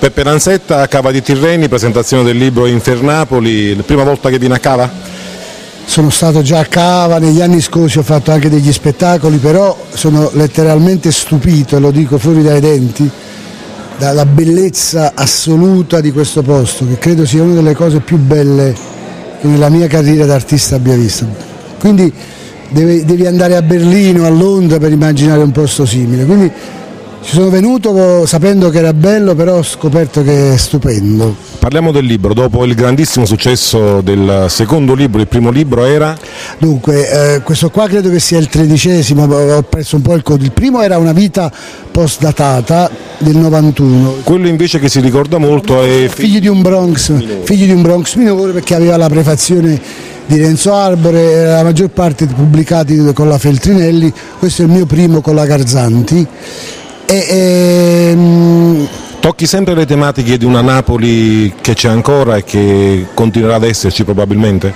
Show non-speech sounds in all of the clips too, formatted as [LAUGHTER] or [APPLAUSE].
Peppe Lanzetta, Cava di Tirreni, presentazione del libro Infernapoli, la prima volta che viene a Cava? Sono stato già a Cava, negli anni scorsi ho fatto anche degli spettacoli, però sono letteralmente stupito, e lo dico fuori dai denti, dalla bellezza assoluta di questo posto, che credo sia una delle cose più belle che nella mia carriera d'artista abbia visto. Quindi devi, andare a Berlino, a Londra per immaginare un posto simile. Quindi ci sono venuto sapendo che era bello, però ho scoperto che è stupendo. Parliamo del libro, dopo il grandissimo successo del secondo libro, il primo libro era? Dunque, eh, questo qua credo che sia il tredicesimo, ho perso un po' il codo. Il primo era una vita post-datata del 91. Quello invece che si ricorda molto è Figli di un Bronx, figli di un Bronx minore perché aveva la prefazione di Renzo Arbore, la maggior parte pubblicati con la Feltrinelli, questo è il mio primo con la Garzanti e, ehm... Tocchi sempre le tematiche di una Napoli che c'è ancora e che continuerà ad esserci probabilmente?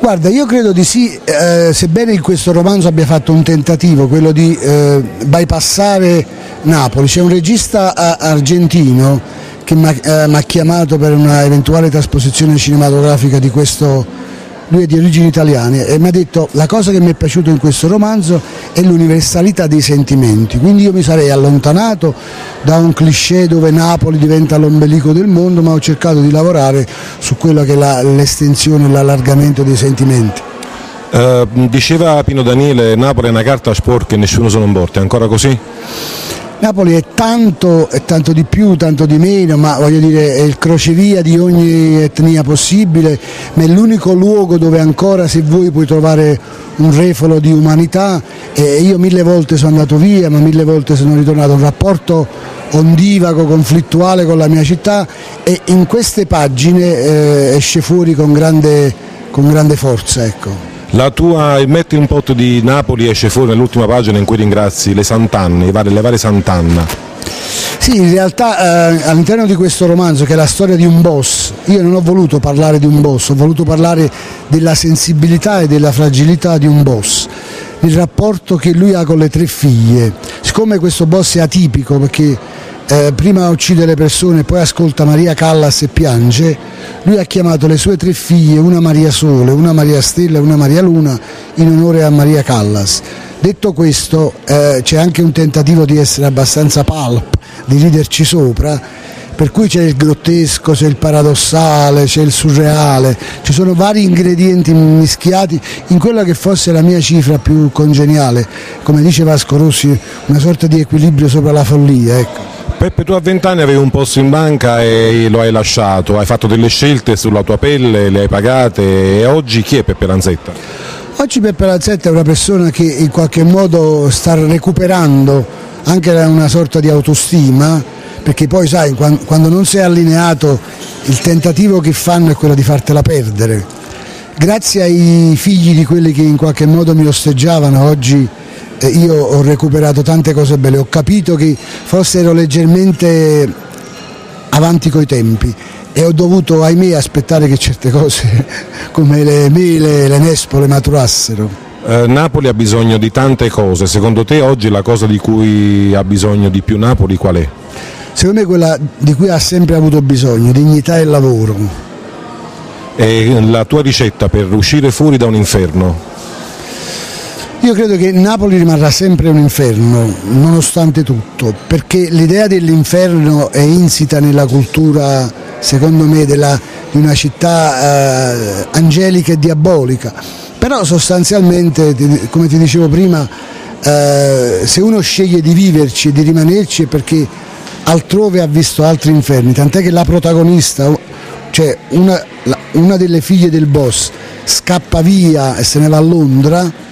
Guarda, io credo di sì, eh, sebbene in questo romanzo abbia fatto un tentativo, quello di eh, bypassare Napoli. C'è un regista argentino che mi ha eh, chiamato per una eventuale trasposizione cinematografica di questo lui è di origini italiane e mi ha detto la cosa che mi è piaciuta in questo romanzo è l'universalità dei sentimenti, quindi io mi sarei allontanato da un cliché dove Napoli diventa l'ombelico del mondo, ma ho cercato di lavorare su quello che è l'estensione e l'allargamento dei sentimenti. Uh, diceva Pino Daniele, Napoli è una carta sporca e nessuno se non porta, è ancora così? Napoli è tanto, è tanto di più, tanto di meno, ma voglio dire è il crocevia di ogni etnia possibile, ma è l'unico luogo dove ancora se vuoi puoi trovare un refolo di umanità e io mille volte sono andato via, ma mille volte sono ritornato, un rapporto ondivago, conflittuale con la mia città e in queste pagine eh, esce fuori con grande, con grande forza. Ecco. La tua il Metti un pot di Napoli esce fuori nell'ultima pagina in cui ringrazi le Santanne, le varie, le varie Santanna. Sì, in realtà eh, all'interno di questo romanzo, che è la storia di un boss, io non ho voluto parlare di un boss, ho voluto parlare della sensibilità e della fragilità di un boss, il rapporto che lui ha con le tre figlie. Siccome questo boss è atipico perché eh, prima uccide le persone e poi ascolta Maria Callas e piange, lui ha chiamato le sue tre figlie, una Maria Sole, una Maria Stella e una Maria Luna, in onore a Maria Callas. Detto questo eh, c'è anche un tentativo di essere abbastanza pulp, di riderci sopra, per cui c'è il grottesco, c'è il paradossale, c'è il surreale, ci sono vari ingredienti mischiati in quella che fosse la mia cifra più congeniale, come dice Vasco Rossi, una sorta di equilibrio sopra la follia. Ecco. Peppe, tu a vent'anni avevi un posto in banca e lo hai lasciato, hai fatto delle scelte sulla tua pelle, le hai pagate e oggi chi è Peppe Lanzetta? Oggi Peppe Lanzetta è una persona che in qualche modo sta recuperando anche una sorta di autostima, perché poi sai, quando non sei allineato il tentativo che fanno è quello di fartela perdere. Grazie ai figli di quelli che in qualche modo mi osteggiavano oggi io ho recuperato tante cose belle, ho capito che forse ero leggermente avanti coi tempi e ho dovuto ahimè aspettare che certe cose [LAUGHS] come le mele, le nespole maturassero. Eh, Napoli ha bisogno di tante cose, secondo te oggi la cosa di cui ha bisogno di più Napoli qual è? Secondo me quella di cui ha sempre avuto bisogno, dignità e lavoro. E la tua ricetta per uscire fuori da un inferno? Io credo che Napoli rimarrà sempre un inferno, nonostante tutto, perché l'idea dell'inferno è insita nella cultura, secondo me, della, di una città eh, angelica e diabolica. Però sostanzialmente, come ti dicevo prima, eh, se uno sceglie di viverci e di rimanerci è perché altrove ha visto altri inferni, tant'è che la protagonista, cioè una, una delle figlie del boss, scappa via e se ne va a Londra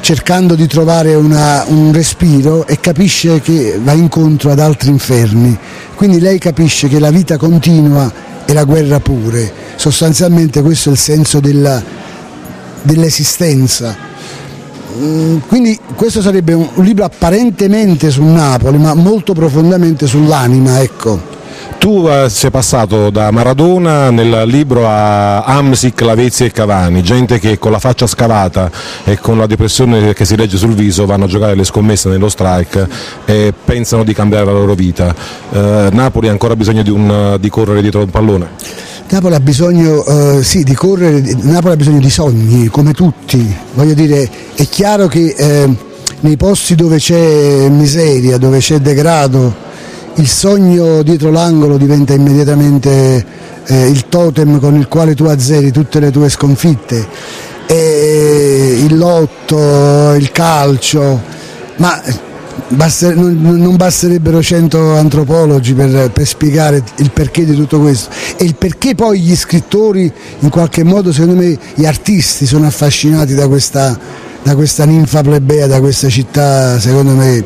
cercando di trovare una, un respiro e capisce che va incontro ad altri inferni. Quindi lei capisce che la vita continua e la guerra pure. Sostanzialmente questo è il senso dell'esistenza. Mm, quindi questo sarebbe un libro apparentemente su Napoli, ma molto profondamente sull'anima, ecco. Tu eh, sei passato da Maradona nel libro a Amsic, Lavezzi e Cavani, gente che con la faccia scavata e con la depressione che si legge sul viso vanno a giocare le scommesse nello strike e pensano di cambiare la loro vita. Eh, Napoli ha ancora bisogno di, un, di correre dietro un pallone? Napoli ha bisogno eh, sì, di correre, Napoli ha bisogno di sogni, come tutti. Voglio dire, è chiaro che eh, nei posti dove c'è miseria, dove c'è degrado, il sogno dietro l'angolo diventa immediatamente eh, il totem con il quale tu azzeri tutte le tue sconfitte. E il lotto, il calcio, ma Baster, non, non, basterebbero 100 antropologi per, per, spiegare il perché di tutto questo e il perché poi gli scrittori in qualche modo secondo me gli artisti sono affascinati da questa, da questa ninfa plebea, da questa città secondo me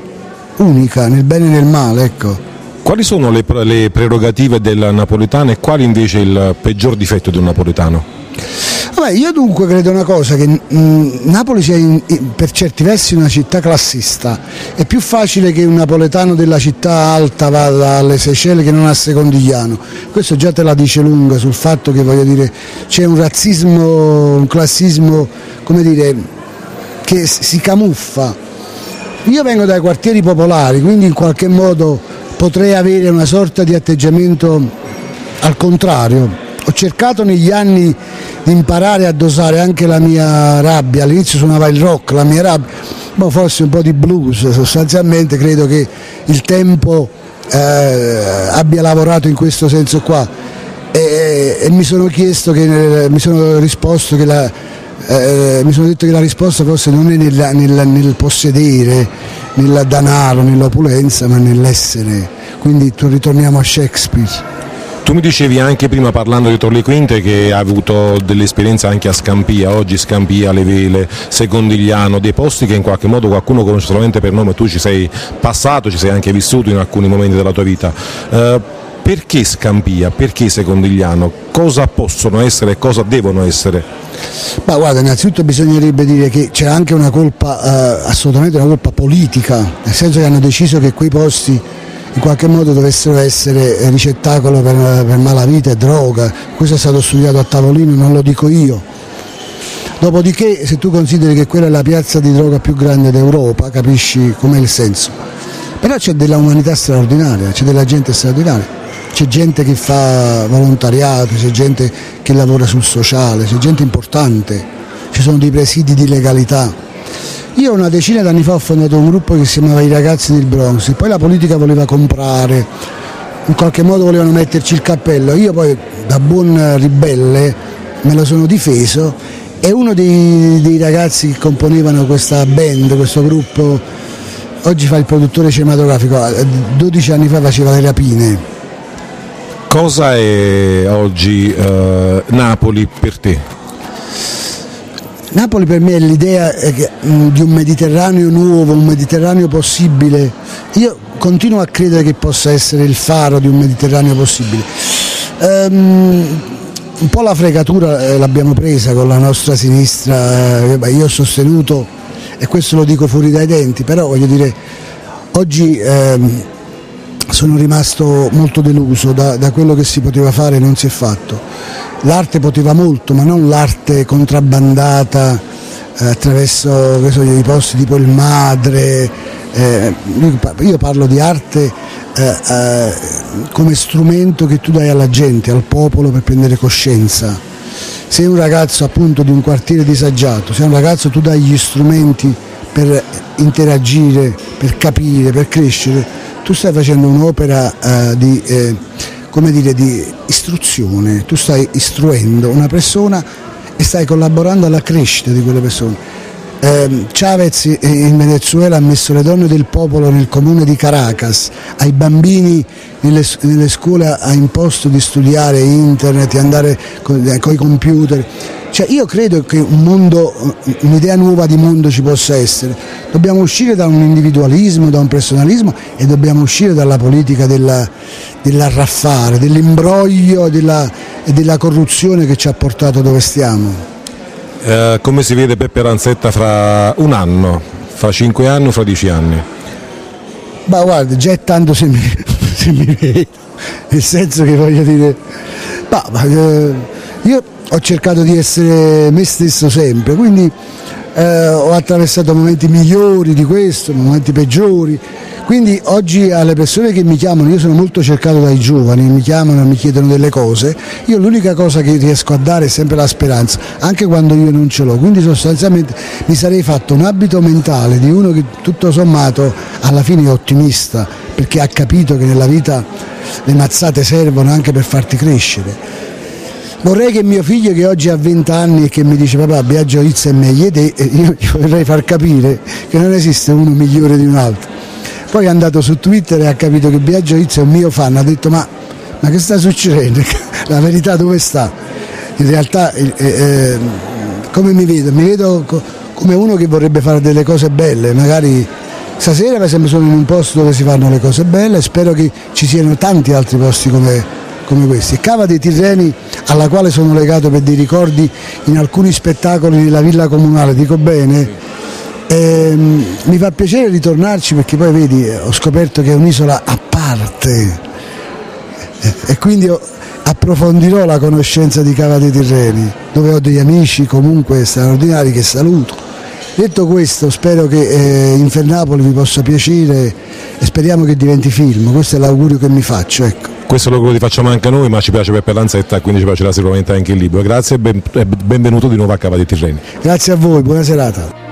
unica nel bene e nel male ecco. Quali sono le, le prerogative del napoletano e quali invece il peggior difetto di un napoletano? Vabbè, io dunque credo una cosa, che mh, Napoli sia in, in, per certi versi una città classista. È più facile che un napoletano della città alta vada alle Seychelles che non a Secondigliano. Questo già te la dice lunga sul fatto che dire, c'è un razzismo, un classismo, dire, che si camuffa. Io vengo dai quartieri popolari, quindi in qualche modo potrei avere una sorta di atteggiamento al contrario. Ho cercato negli anni di imparare a dosare anche la mia rabbia, all'inizio suonava il rock, la mia rabbia, ma forse un po' di blues, sostanzialmente credo che il tempo eh, abbia lavorato in questo senso qua. E, e mi sono chiesto che mi sono risposto che la, eh, mi sono detto che la risposta forse non è nel, nel, nel possedere, nel danaro, nell'opulenza, ma nell'essere. Quindi ritorniamo a Shakespeare. Tu mi dicevi anche prima parlando di Torli Quinte che ha avuto delle esperienze anche a Scampia, oggi Scampia, Le Vele, Secondigliano, dei posti che in qualche modo qualcuno conosce solamente per nome, tu ci sei passato, ci sei anche vissuto in alcuni momenti della tua vita. Uh, perché Scampia? Perché Secondigliano? Cosa possono essere e cosa devono essere? Ma guarda, innanzitutto bisognerebbe dire che c'è anche una colpa, eh, assolutamente una colpa politica, nel senso che hanno deciso che quei posti in qualche modo dovessero essere ricettacolo per, per malavita e droga, questo è stato studiato a tavolino, non lo dico io. Dopodiché se tu consideri che quella è la piazza di droga più grande d'Europa, capisci com'è il senso. Però c'è della umanità straordinaria, c'è della gente straordinaria, c'è gente che fa volontariato, c'è gente che lavora sul sociale, c'è gente importante, ci sono dei presidi di legalità io una decina d'anni fa ho fondato un gruppo che si chiamava I ragazzi del Bronx, poi la politica voleva comprare, in qualche modo volevano metterci il cappello, io poi da buon ribelle me lo sono difeso e uno dei, dei ragazzi che componevano questa band, questo gruppo, oggi fa il produttore cinematografico, 12 anni fa faceva le rapine. Cosa è oggi eh, Napoli per te? Napoli per me è l'idea mm, di un Mediterraneo nuovo, un Mediterraneo possibile. Io continuo a credere che possa essere il faro di un Mediterraneo possibile. Um, un po' la fregatura eh, l'abbiamo presa con la nostra sinistra, eh, io ho sostenuto, e questo lo dico fuori dai denti, però voglio dire, oggi ehm, sono rimasto molto deluso da, da quello che si poteva fare e non si è fatto l'arte poteva molto, ma non l'arte contrabbandata eh, attraverso so, i posti tipo il Madre. Eh, io parlo di arte eh, eh, come strumento che tu dai alla gente, al popolo per prendere coscienza. Sei un ragazzo appunto di un quartiere disagiato, sei un ragazzo tu dai gli strumenti per interagire, per capire, per crescere, tu stai facendo un'opera eh, di eh, dire, di istruzione, tu stai istruendo una persona e stai collaborando alla crescita di quelle persone. Eh, Chavez in Venezuela ha messo le donne del popolo nel comune di Caracas, ai bambini nelle, nelle scuole ha imposto di studiare internet, di andare con i computer cioè io credo che un mondo, un'idea nuova di mondo ci possa essere. Dobbiamo uscire da un individualismo, da un personalismo e dobbiamo uscire dalla politica della, dell'arraffare, dell'imbroglio e della, della corruzione che ci ha portato dove stiamo. Eh, come si vede Peppe Ranzetta fra un anno, fra cinque anni o fra dieci anni? Ma guarda, già è tanto se mi, [LAUGHS] se mi vede. nel senso che voglio dire, ma, ma, eh, io ho cercato di essere me stesso sempre, quindi eh, ho attraversato momenti migliori di questo, momenti peggiori, quindi oggi alle persone che mi chiamano, io sono molto cercato dai giovani, mi chiamano e mi chiedono delle cose, io l'unica cosa che riesco a dare è sempre la speranza, anche quando io non ce l'ho, quindi sostanzialmente mi sarei fatto un abito mentale di uno che tutto sommato alla fine è ottimista, perché ha capito che nella vita le mazzate servono anche per farti crescere vorrei che mio figlio che oggi ha 20 anni e che mi dice papà Biagio Izza è meglio di te, io gli vorrei far capire che non esiste uno migliore di un altro. Poi è andato su Twitter e ha capito che Biagio Izza è un mio fan, ha detto ma, ma che sta succedendo? [LAUGHS] La verità dove sta? In realtà eh, eh, come mi vedo? Mi vedo come uno che vorrebbe fare delle cose belle, magari stasera per esempio sono in un posto dove si fanno le cose belle spero che ci siano tanti altri posti come, come questi. Cava dei Tirreni alla quale sono legato per dei ricordi in alcuni spettacoli della villa comunale, dico bene, e, ehm, mi fa piacere ritornarci perché poi vedi ho scoperto che è un'isola a parte e quindi approfondirò la conoscenza di Cava dei Tirreni dove ho degli amici comunque straordinari che saluto. Detto questo spero che eh, Infernapoli vi possa piacere e speriamo che diventi film, questo è l'augurio che mi faccio. Ecco. Questo l'augurio che facciamo anche noi, ma ci piace Peppe Lanzetta, quindi ci piacerà sicuramente anche il libro. Grazie e ben, benvenuto di nuovo a Cava dei Tirreni. Grazie a voi, buona serata.